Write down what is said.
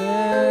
there.